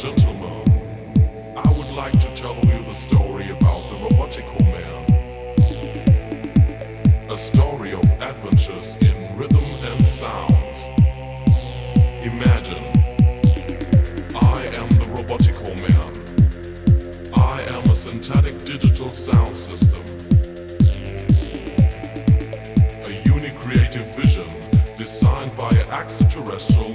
gentlemen, I would like to tell you the story about the Robotiko Man. A story of adventures in rhythm and sound. Imagine, I am the Robotic Man. I am a synthetic digital sound system. A unique creative vision designed by an extraterrestrial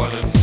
one and